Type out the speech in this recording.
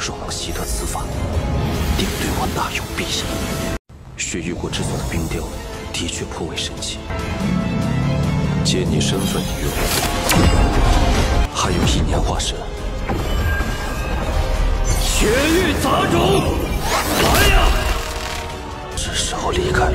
若能习得此法定对我大有裨益雪域国之子的冰雕的确颇为神奇。借你身份一用还有一年化身。雪域杂种来呀！是时候离开。了